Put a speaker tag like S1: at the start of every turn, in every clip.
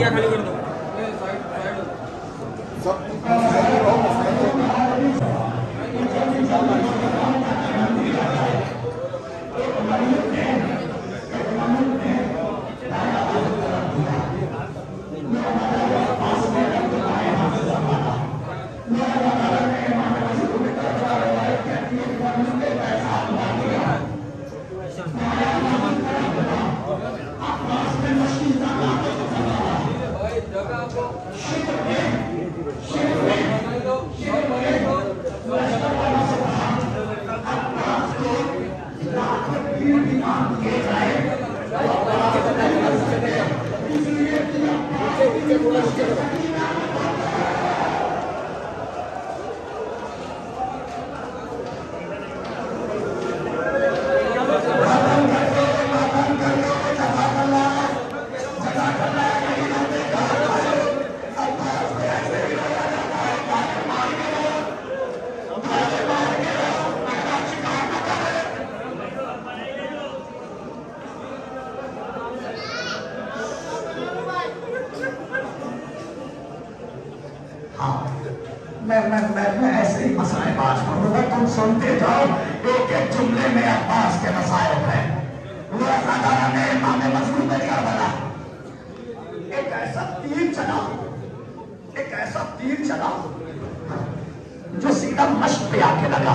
S1: खाली कर दो मसाए बात करूँगा तुम सुनते जाओ, एक एक जुमले में अब्बास के मसायब हैं। एक ऐसा तीर चला एक ऐसा तीर चला जो सीधा मश्क पे आके लगा।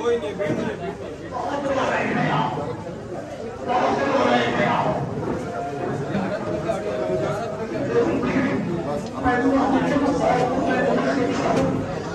S1: कोई नहीं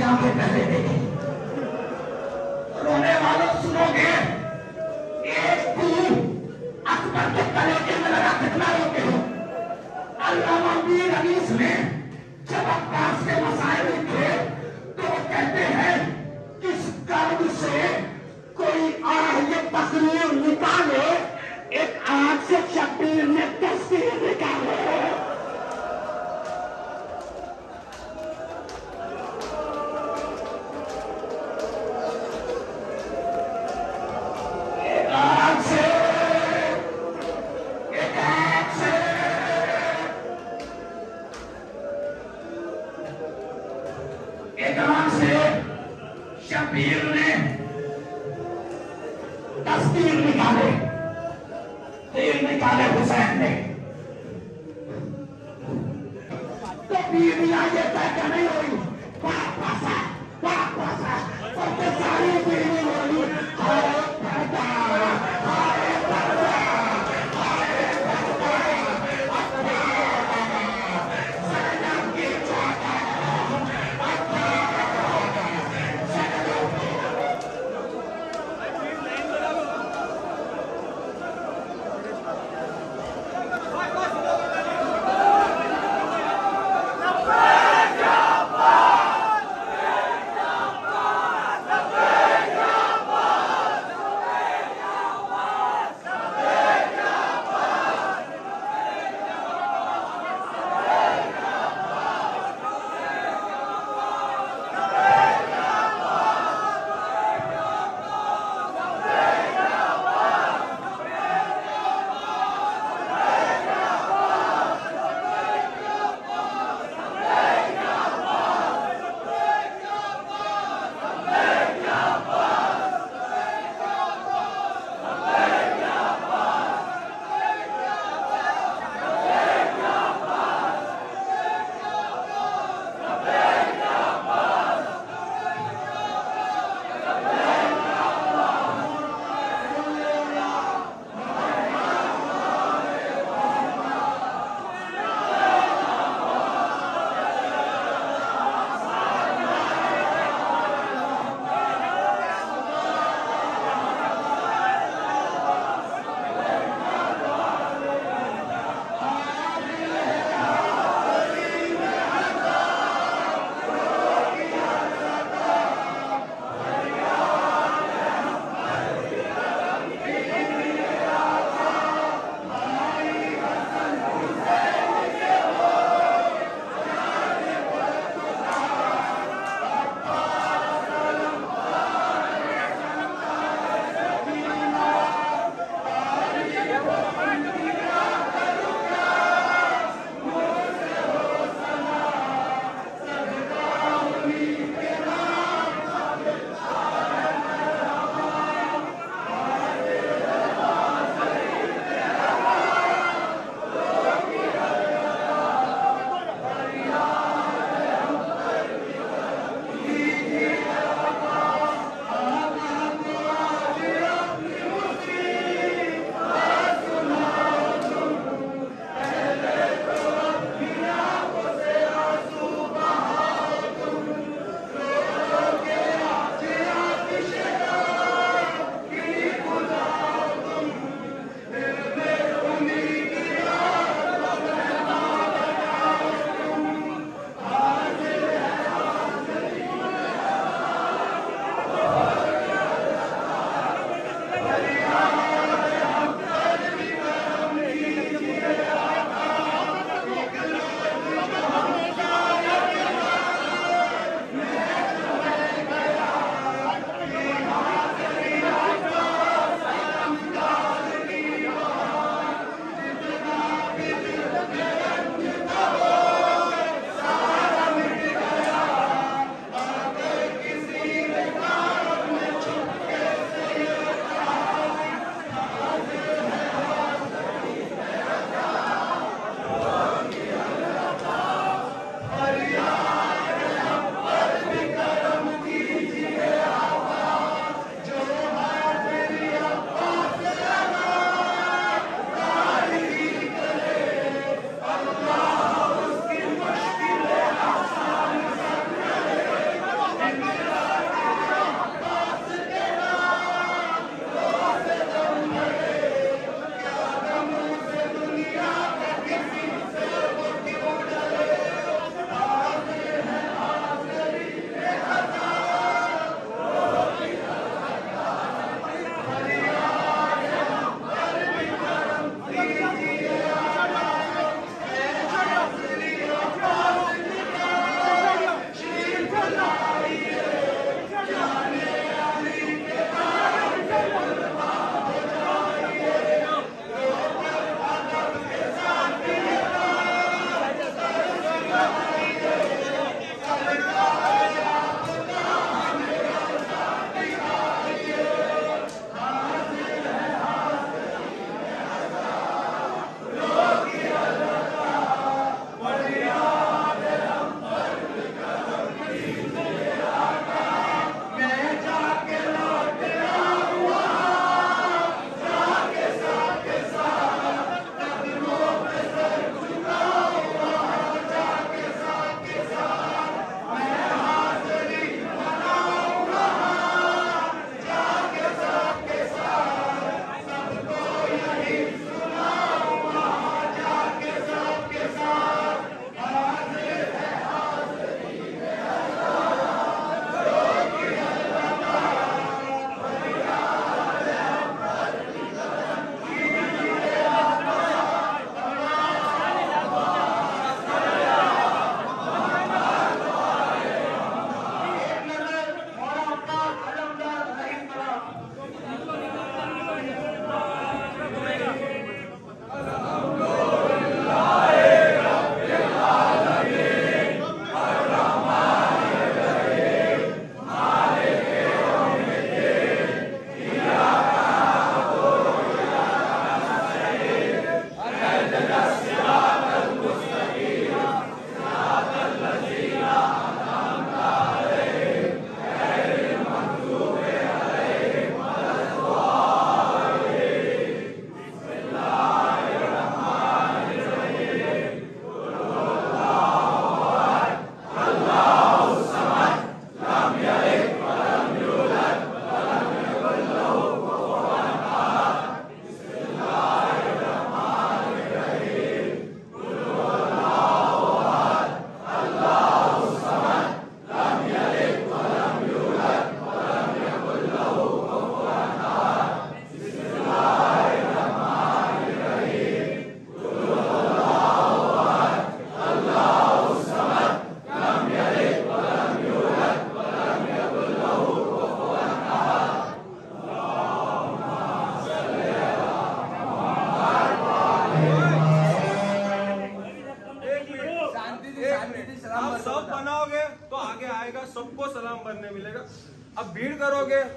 S1: शाम से पहले देखेंगे के से शबीर ने तस्वीर निकाले तीर निकाले हुसैन ने।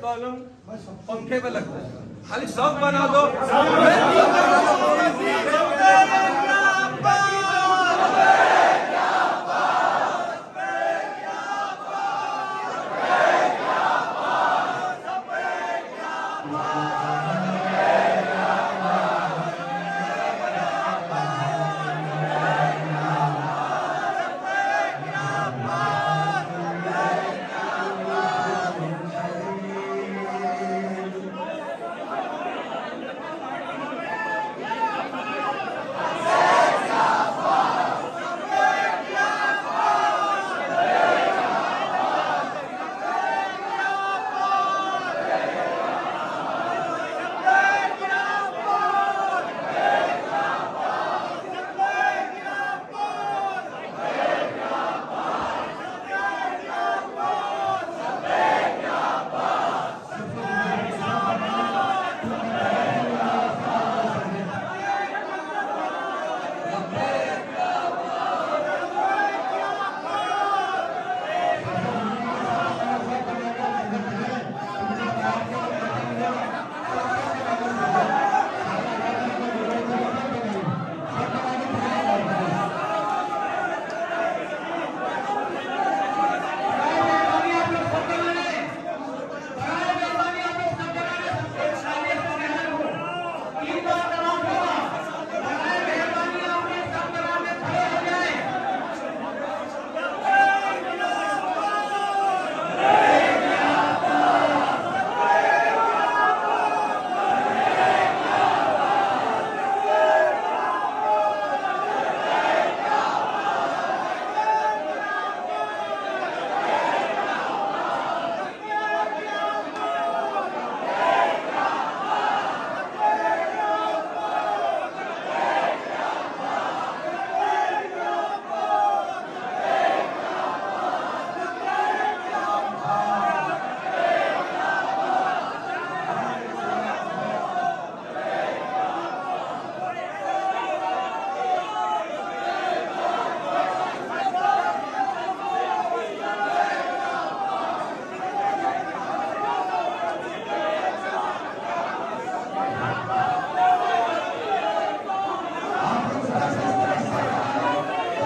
S2: कॉलम पंखे पे लगता है। खाली सब बना दो।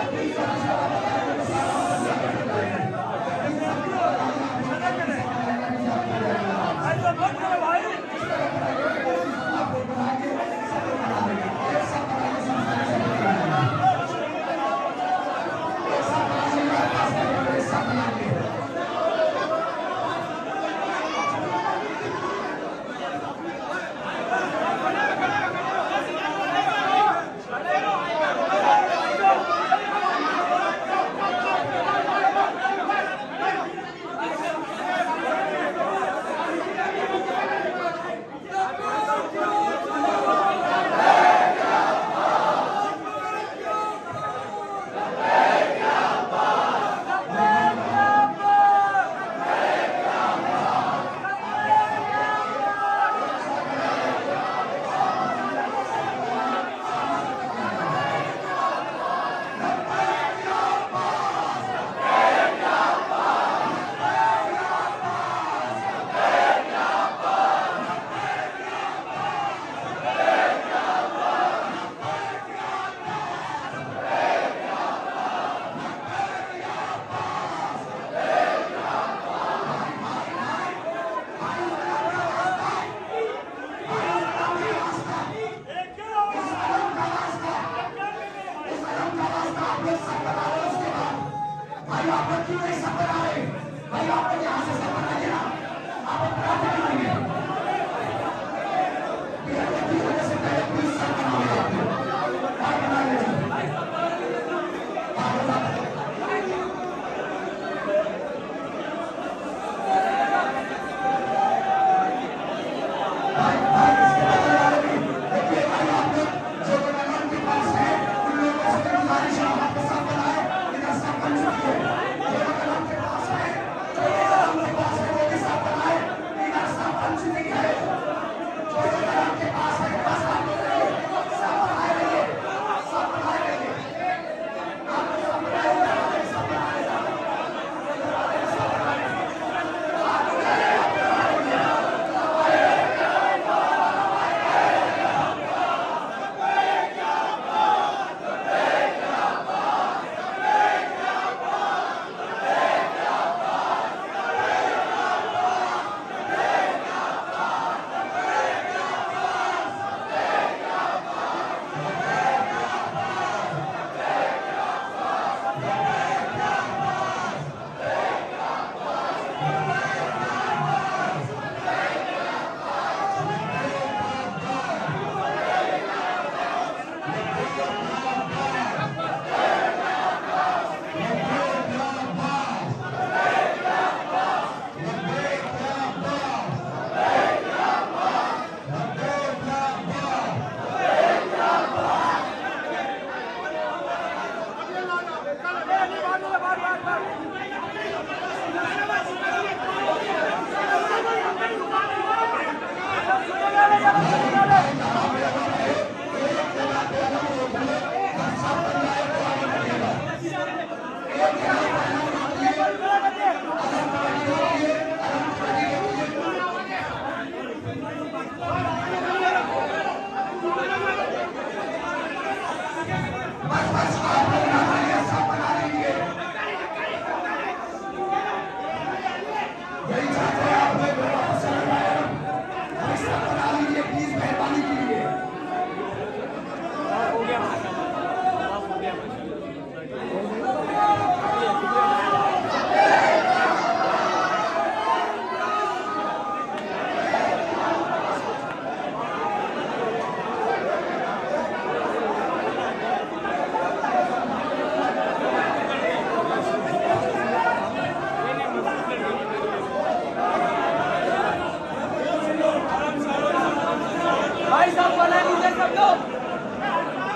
S1: Hallelujah. भाई साहब बना लीजिए सब लोग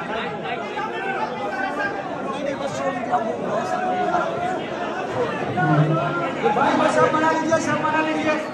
S3: भाई साहब बना लीजिए सब बना लीजिए